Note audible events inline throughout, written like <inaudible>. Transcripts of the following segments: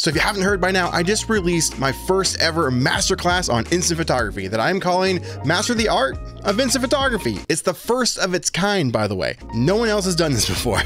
So if you haven't heard by now, I just released my first ever masterclass on instant photography that I'm calling Master the Art of Instant Photography. It's the first of its kind, by the way. No one else has done this <laughs> before.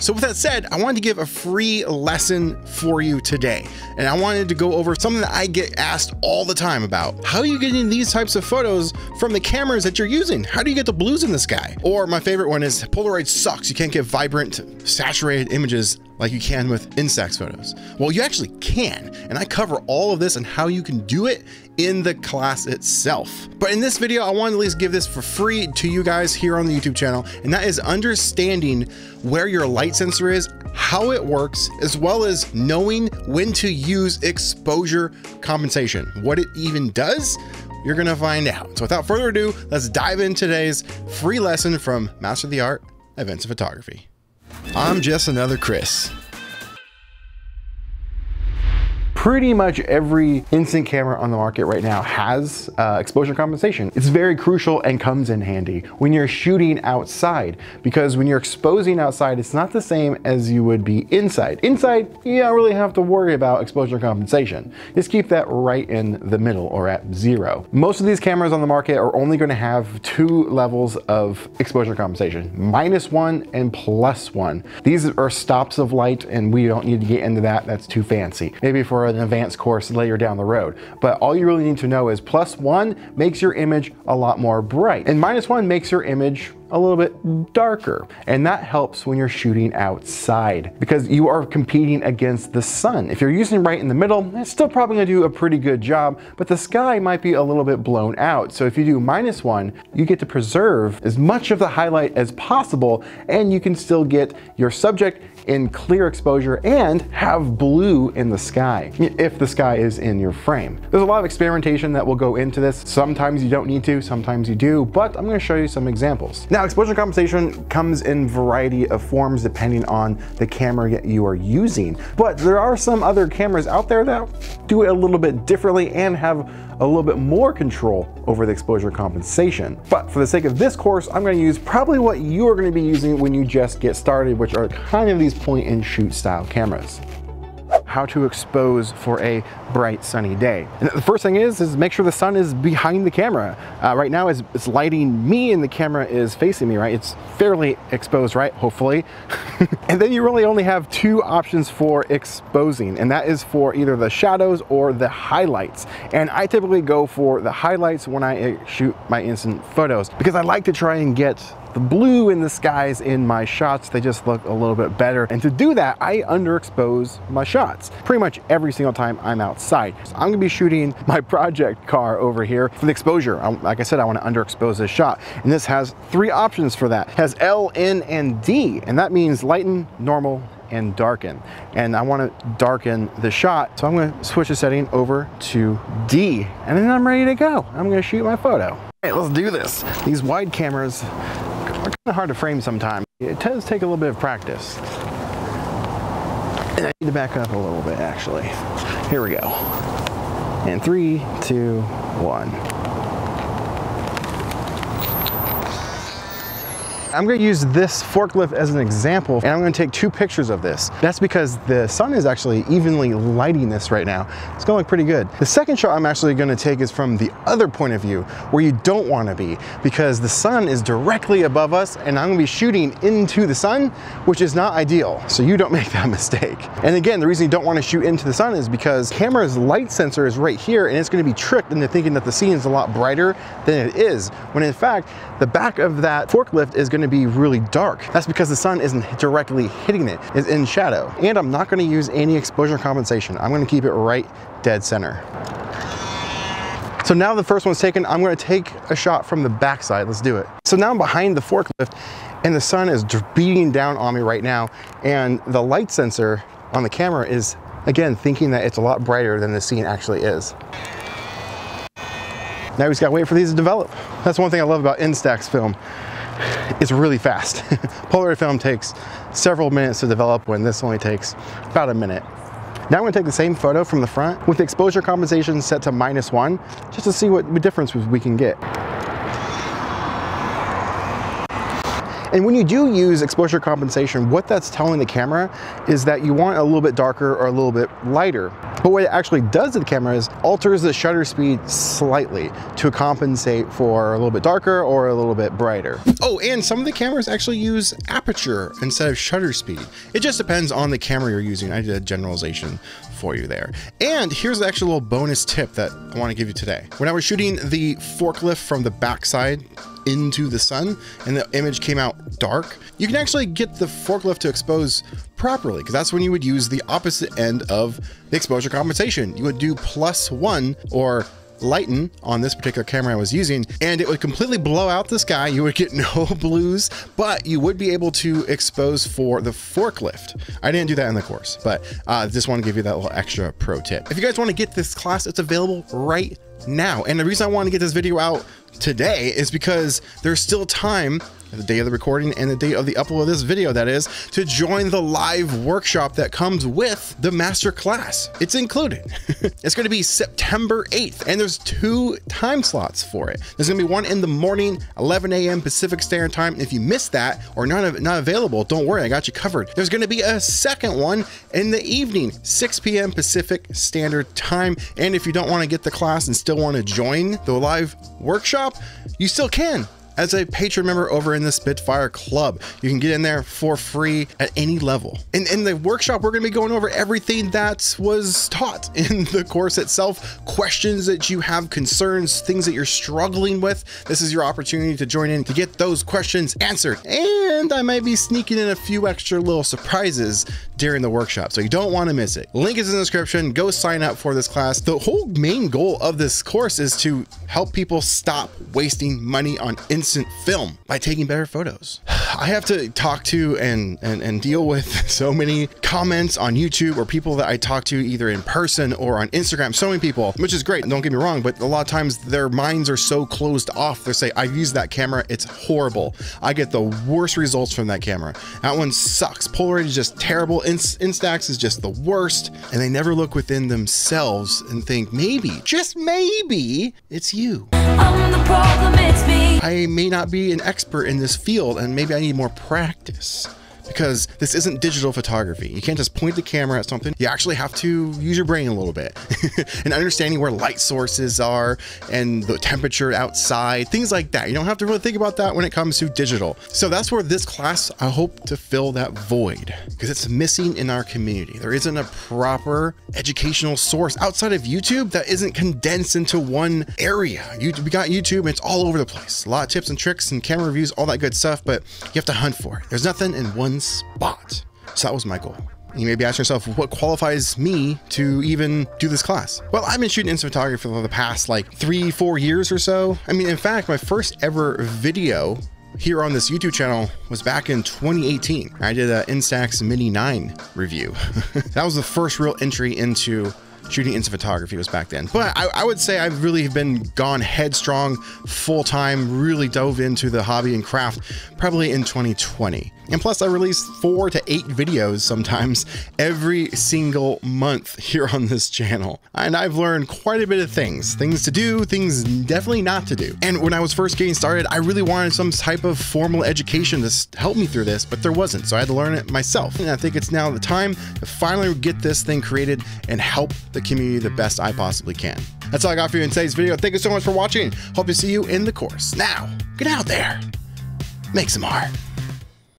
So with that said, I wanted to give a free lesson for you today. And I wanted to go over something that I get asked all the time about. How are you getting these types of photos from the cameras that you're using? How do you get the blues in the sky? Or my favorite one is Polaroid sucks. You can't get vibrant, saturated images like you can with Instax photos. Well, you actually can, and I cover all of this and how you can do it in the class itself. But in this video, I want to at least give this for free to you guys here on the YouTube channel, and that is understanding where your light sensor is, how it works, as well as knowing when to use exposure compensation. What it even does, you're gonna find out. So without further ado, let's dive in today's free lesson from Master of the Art of Instant Photography. I'm just another Chris pretty much every instant camera on the market right now has uh, exposure compensation. It's very crucial and comes in handy when you're shooting outside because when you're exposing outside, it's not the same as you would be inside. Inside, you don't really have to worry about exposure compensation. Just keep that right in the middle or at zero. Most of these cameras on the market are only gonna have two levels of exposure compensation, minus one and plus one. These are stops of light and we don't need to get into that, that's too fancy. Maybe for an advanced course later down the road. But all you really need to know is plus one makes your image a lot more bright and minus one makes your image a little bit darker. And that helps when you're shooting outside because you are competing against the sun. If you're using right in the middle, it's still probably gonna do a pretty good job, but the sky might be a little bit blown out. So if you do minus one, you get to preserve as much of the highlight as possible and you can still get your subject in clear exposure and have blue in the sky, if the sky is in your frame. There's a lot of experimentation that will go into this. Sometimes you don't need to, sometimes you do, but I'm gonna show you some examples. Now, exposure compensation comes in variety of forms depending on the camera that you are using, but there are some other cameras out there that do it a little bit differently and have a little bit more control over the exposure compensation. But for the sake of this course, I'm gonna use probably what you are gonna be using when you just get started, which are kind of these point and shoot style cameras how to expose for a bright sunny day. And the first thing is, is make sure the sun is behind the camera. Uh, right now it's, it's lighting me and the camera is facing me, right? It's fairly exposed, right? Hopefully. <laughs> and then you really only have two options for exposing, and that is for either the shadows or the highlights. And I typically go for the highlights when I shoot my instant photos because I like to try and get the blue in the skies in my shots, they just look a little bit better. And to do that, I underexpose my shots pretty much every single time I'm outside. So I'm gonna be shooting <laughs> my project car over here for the exposure. I, like I said, I wanna underexpose this shot. And this has three options for that. It has L, N, and D, and that means lighten, normal, and darken. And I wanna darken the shot. So I'm gonna switch the setting over to D, and then I'm ready to go. I'm gonna shoot my photo. Right, let's do this. These wide cameras hard to frame sometimes. It does take a little bit of practice. And I need to back up a little bit actually. Here we go. And three, two, one. I'm gonna use this forklift as an example, and I'm gonna take two pictures of this. That's because the sun is actually evenly lighting this right now. It's gonna look pretty good. The second shot I'm actually gonna take is from the other point of view, where you don't wanna be, because the sun is directly above us, and I'm gonna be shooting into the sun, which is not ideal. So you don't <laughs> make that mistake. And again, the reason you don't wanna shoot into the sun is because camera's light sensor is right here, and it's gonna be tricked into thinking that the scene is a lot brighter than it is, when in fact, the back of that forklift is gonna be really dark. That's because the sun isn't directly hitting it, it's in shadow. And I'm not gonna use any exposure compensation. I'm gonna keep it right dead center. So now the first one's taken, I'm gonna take a shot from the backside. Let's do it. So now I'm behind the forklift and the sun is beating down on me right now. And the light sensor on the camera is, again, thinking that it's a lot brighter than the scene actually is. Now we just gotta wait for these to develop. That's one thing I love about Instax film. It's really fast. <laughs> Polaroid film takes several minutes to develop when this only takes about a minute. Now I'm gonna take the same photo from the front with the exposure compensation set to minus one, just to see what difference we can get. And when you do use exposure compensation, what that's telling the camera is that you want a little bit darker or a little bit lighter. But what it actually does to the camera is alters the shutter speed slightly to compensate for a little bit darker or a little bit brighter. Oh, and some of the cameras actually use aperture instead of shutter speed. It just depends on the camera you're using. I did a generalization for you there. And here's the actual little bonus tip that I want to give you today. When I was shooting the forklift from the backside into the sun and the image came out dark, you can actually get the forklift to expose properly because that's when you would use the opposite end of the exposure compensation. You would do plus one or lighten on this particular camera I was using and it would completely blow out the sky. You would get <laughs> no blues, but you would be able to expose for the forklift. I didn't do that in the course, but uh, just want to give you that little extra pro tip. If you guys want to get this class, it's available right now. And the reason I want to get this video out today is because there's still time the day of the recording and the date of the upload of this video, that is, to join the live workshop that comes with the master class. It's included. <laughs> it's going to be September 8th, and there's two time slots for it. There's going to be one in the morning, 11 a.m. Pacific Standard Time. If you missed that or not, not available, don't worry, I got you covered. There's going to be a second one in the evening, 6 p.m. Pacific Standard Time. And if you don't want to get the class and still want to join the live workshop, you still can as a patron member over in the Spitfire Club. You can get in there for free at any level. And in the workshop, we're going to be going over everything that was taught <laughs> in the course itself, questions that you have, concerns, things that you're struggling with. This is your opportunity to join in to get those questions answered. And I might be sneaking in a few extra little surprises during the workshop, so you don't want to miss it. Link is in the description. Go sign up for this class. The whole main goal of this course is to help people stop wasting money on instant film by taking better photos. <sighs> I have to talk to and, and, and deal with <laughs> so many comments on YouTube or people that I talk to either in person or on Instagram. So many people, which is great. Don't get me wrong, but a lot of times their minds are so closed off. They say, I've used that camera. It's horrible. I get the worst results from that camera. That one sucks. Polaroid is just terrible. Instax is just the worst. And they never look within themselves and think, maybe, just maybe, it's you. I may not be an expert in this field and maybe I need more practice because this isn't digital photography. You can't just point the camera at something. You actually have to use your brain a little bit <laughs> and understanding where light sources are and the temperature outside, things like that. You don't have to really think about that when it comes to digital. So that's where this class, I hope to fill that void because it's missing in our community. There isn't a proper educational source outside of YouTube that isn't condensed into one area. YouTube, we got YouTube and it's all over the place. A lot of tips and tricks and camera reviews, all that good stuff, but you have to hunt for it. There's nothing in one spot. So that was my goal. You may be asking yourself, what qualifies me to even do this class? Well, I've been shooting instant photography for the past like three, four years or so. I mean, in fact, my first ever video here on this YouTube channel was back in 2018. I did an Instax Mini 9 review. <laughs> that was the first real entry into shooting instant photography was back then. But I, I would say I've really been gone headstrong, full time, really dove into the hobby and craft probably in 2020. And plus, I release four to eight videos sometimes every single month here on this channel. And I've learned quite a bit of things things to do, things definitely not to do. And when I was first getting started, I really wanted some type of formal education to help me through this, but there wasn't. So I had to learn it myself. And I think it's now the time to finally get this thing created and help the community the best I possibly can. That's all I got for you in today's video. Thank you so much for watching. Hope to see you in the course. Now, get out there, make some art.